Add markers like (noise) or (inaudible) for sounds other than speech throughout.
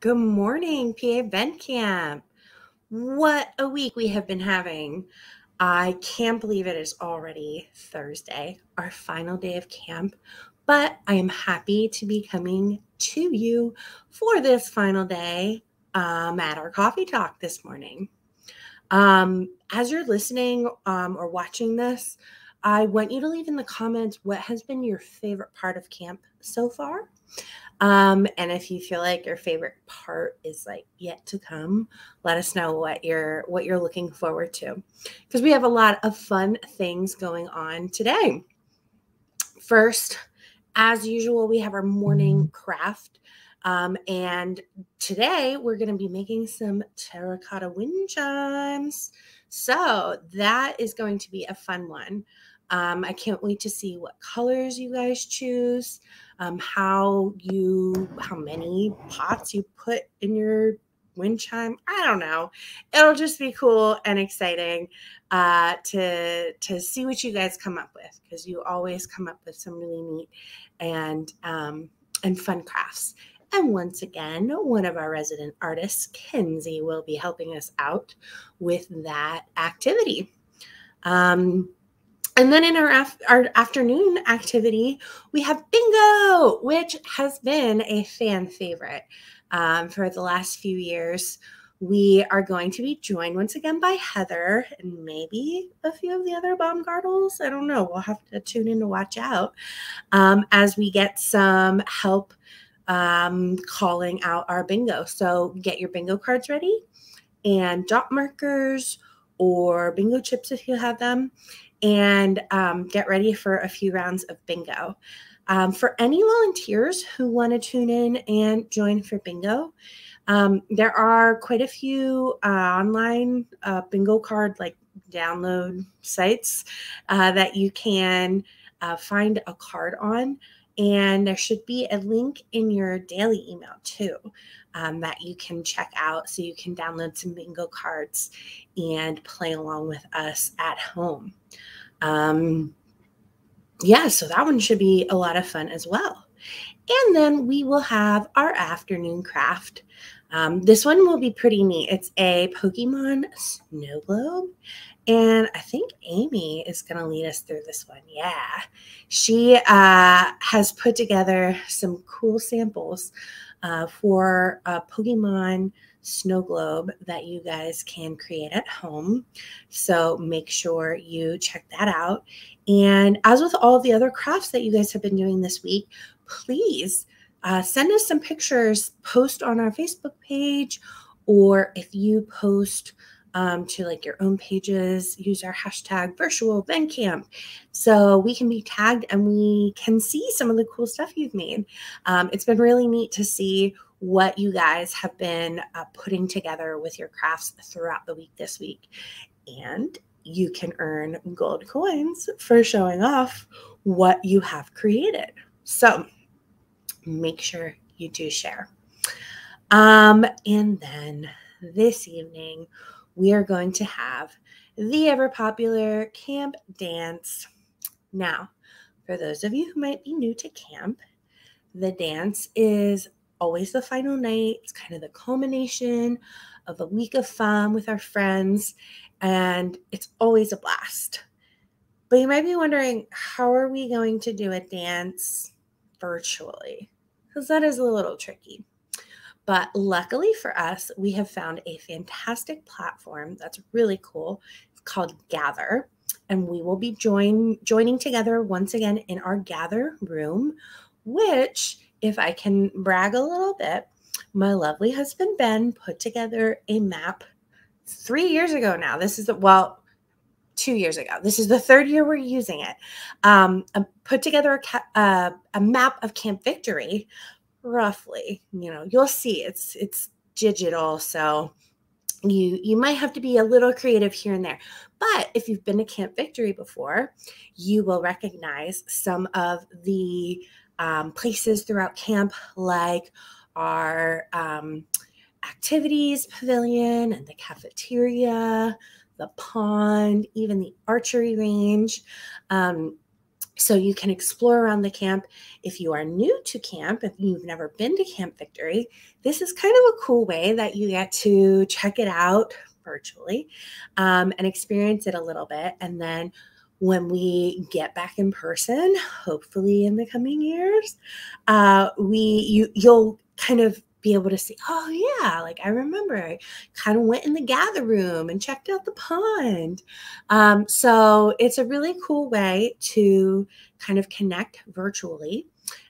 Good morning, PA Vent Camp. What a week we have been having. I can't believe it is already Thursday, our final day of camp, but I am happy to be coming to you for this final day um, at our coffee talk this morning. Um, as you're listening um, or watching this, I want you to leave in the comments what has been your favorite part of camp so far. Um, and if you feel like your favorite part is like yet to come, let us know what you're what you're looking forward to. Because we have a lot of fun things going on today. First, as usual, we have our morning craft. Um, and today we're going to be making some terracotta wind chimes. So that is going to be a fun one. Um, I can't wait to see what colors you guys choose, um, how you, how many pots you put in your wind chime. I don't know. It'll just be cool and exciting uh, to to see what you guys come up with because you always come up with some really neat and um, and fun crafts. And once again, one of our resident artists, Kenzie, will be helping us out with that activity. Um, and then in our, af- our afternoon activity, we have bingo, which has been a fan favorite um, for the last few years. We are going to be joined once again by Heather and maybe a few of the other Baumgartels. I don't know. We'll have to tune in to watch out um, as we get some help um, calling out our bingo. So get your bingo cards ready and dot markers or bingo chips if you have them and um, get ready for a few rounds of bingo. Um, for any volunteers who want to tune in and join for bingo, um, there are quite a few uh, online uh, bingo card like download sites uh, that you can uh, find a card on. And there should be a link in your daily email too um, that you can check out so you can download some bingo cards and play along with us at home. Um, yeah, so that one should be a lot of fun as well. And then we will have our afternoon craft. Um, this one will be pretty neat. It's a Pokemon snow globe. And I think Amy is going to lead us through this one. Yeah. She uh, has put together some cool samples uh, for a Pokemon snow globe that you guys can create at home. So make sure you check that out. And as with all the other crafts that you guys have been doing this week, please uh, send us some pictures, post on our Facebook page, or if you post um, to like your own pages, use our hashtag virtual vent camp so we can be tagged and we can see some of the cool stuff you've made. Um, it's been really neat to see what you guys have been uh, putting together with your crafts throughout the week this week. And you can earn gold coins for showing off what you have created. So make sure you do share. Um, and then this evening, we are going to have the ever popular camp dance. Now, for those of you who might be new to camp, the dance is always the final night. It's kind of the culmination of a week of fun with our friends, and it's always a blast. But you might be wondering, how are we going to do a dance virtually? Because that is a little tricky. But luckily for us, we have found a fantastic platform that's really cool. It's called Gather. And we will be join, joining together once again in our Gather room, which if I can brag a little bit, my lovely husband Ben put together a map three years ago now. This is the, well, two years ago. This is the third year we're using it. Um, put together a, uh, a map of Camp Victory, roughly. You know, you'll see it's it's digital, so you you might have to be a little creative here and there. But if you've been to Camp Victory before, you will recognize some of the um, places throughout camp, like our um, activities pavilion and the cafeteria, the pond, even the archery range. Um, so you can explore around the camp. If you are new to camp, if you've never been to Camp Victory, this is kind of a cool way that you get to check it out virtually um, and experience it a little bit. And then when we get back in person, hopefully in the coming years, uh, we you you'll kind of be able to see, oh yeah, like I remember I kind of went in the gather room and checked out the pond. Um, so it's a really cool way to kind of connect virtually.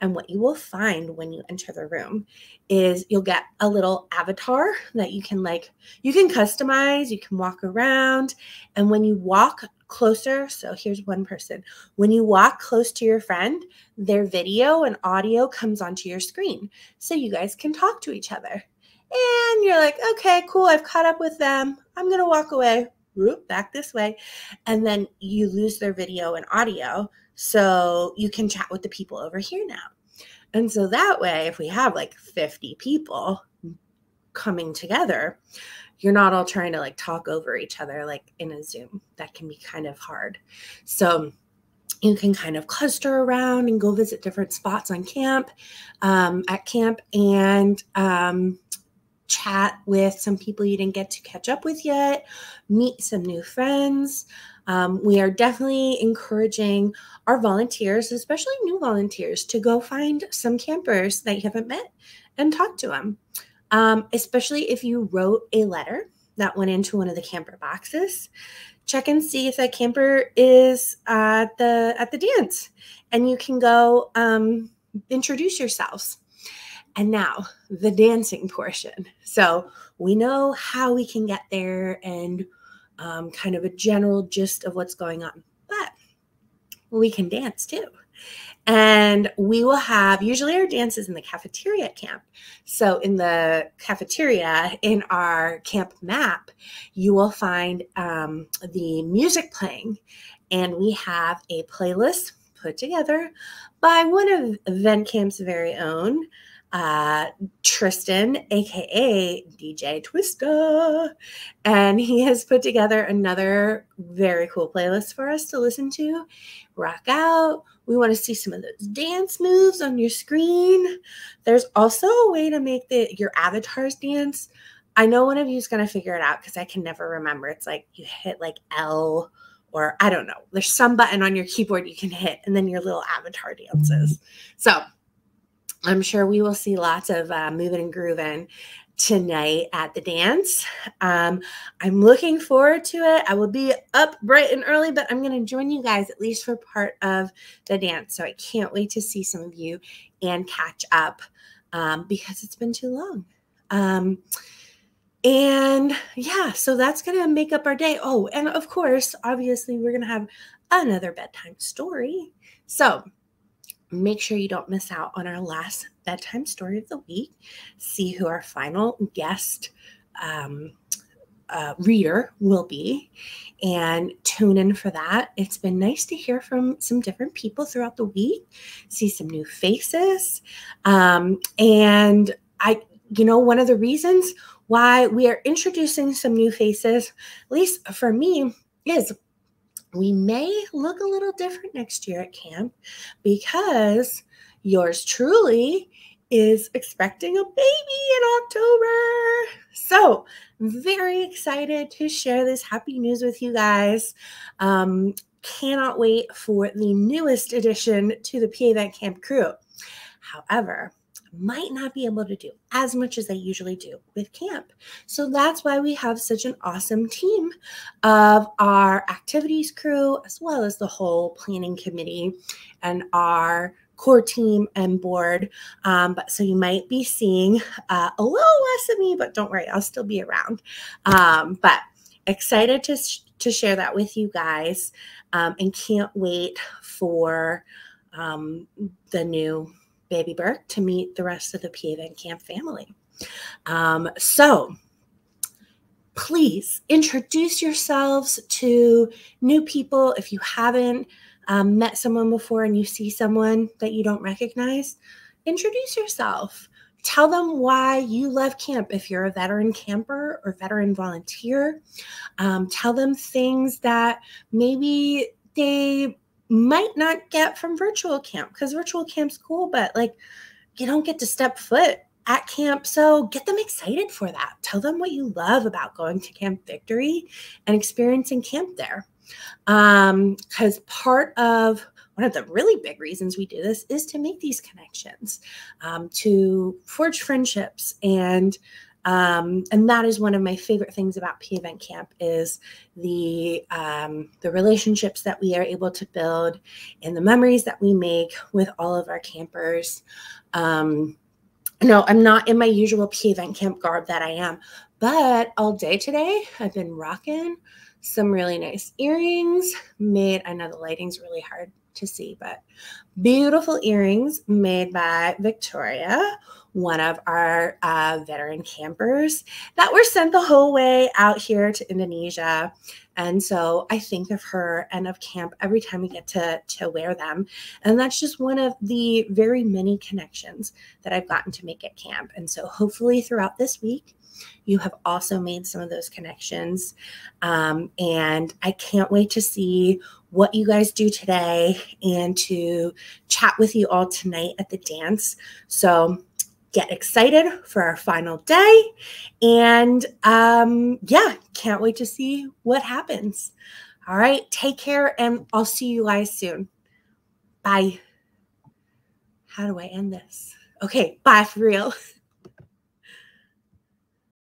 And what you will find when you enter the room is you'll get a little avatar that you can like, you can customize, you can walk around. And when you walk closer, so here's one person, when you walk close to your friend, their video and audio comes onto your screen. So you guys can talk to each other. And you're like, okay, cool, I've caught up with them. I'm going to walk away, whoop, back this way. And then you lose their video and audio. So you can chat with the people over here now. And so that way, if we have like 50 people coming together, you're not all trying to like talk over each other like in a Zoom. That can be kind of hard. So you can kind of cluster around and go visit different spots on camp, um, at camp, and um, chat with some people you didn't get to catch up with yet, meet some new friends. Um, we are definitely encouraging our volunteers, especially new volunteers, to go find some campers that you haven't met and talk to them um, especially if you wrote a letter that went into one of the camper boxes. Check and see if that camper is at the at the dance, and you can go um, introduce yourselves. And now the dancing portion. So we know how we can get there and um, kind of a general gist of what's going on, but we can dance too. And we will have usually our dances in the cafeteria at camp. So, in the cafeteria, in our camp map, you will find um, the music playing. And we have a playlist put together by one of Vent Camp's very own, uh, Tristan, aka DJ Twista. And he has put together another very cool playlist for us to listen to, rock out. We want to see some of those dance moves on your screen. There's also a way to make the your avatars dance. I know one of you is going to figure it out because I can never remember. It's like you hit like L or I don't know. There's some button on your keyboard you can hit, and then your little avatar dances. So I'm sure we will see lots of uh, moving and grooving tonight at the dance. Um, I'm looking forward to it. I will be up bright and early, but I'm going to join you guys at least for part of the dance. So I can't wait to see some of you and catch up um, because it's been too long. Um, and yeah, so that's going to make up our day. Oh, and of course, obviously, we're going to have another bedtime story. So make sure you don't miss out on our last bedtime story of the week. See who our final guest um, uh, reader will be and tune in for that. It's been nice to hear from some different people throughout the week, see some new faces. Um, and I, you know, one of the reasons why we are introducing some new faces, at least for me, is we may look a little different next year at camp because yours truly is expecting a baby in October. So, very excited to share this happy news with you guys. Um, cannot wait for the newest addition to the PA Camp crew. However, might not be able to do as much as they usually do with camp. So that's why we have such an awesome team of our activities crew, as well as the whole planning committee and our core team and board. Um, but so you might be seeing uh, a little less of me, but don't worry, I'll still be around. Um, but excited to, sh- to share that with you guys um, and can't wait for um, the new Baby Burke to meet the rest of the PA Vent Camp family. Um, so please introduce yourselves to new people. If you haven't um, met someone before and you see someone that you don't recognize, introduce yourself. Tell them why you love camp if you're a veteran camper or veteran volunteer. Um, tell them things that maybe they might not get from virtual camp because virtual camp's cool, but like you don't get to step foot at camp. So get them excited for that. Tell them what you love about going to Camp Victory and experiencing camp there. Because um, part of one of the really big reasons we do this is to make these connections, um, to forge friendships and um, and that is one of my favorite things about PA Vent Camp is the um, the relationships that we are able to build and the memories that we make with all of our campers. Um, no, I'm not in my usual PA Vent Camp garb that I am, but all day today I've been rocking some really nice earrings. Made I know the lighting's really hard to see, but beautiful earrings made by Victoria, one of our uh, veteran campers that were sent the whole way out here to Indonesia. And so I think of her and of camp every time we get to, to wear them. And that's just one of the very many connections that I've gotten to make at camp. And so hopefully throughout this week, you have also made some of those connections. Um, and I can't wait to see what you guys do today and to chat with you all tonight at the dance. So get excited for our final day. And um, yeah, can't wait to see what happens. All right, take care, and I'll see you guys soon. Bye. How do I end this? Okay, bye for real. (laughs)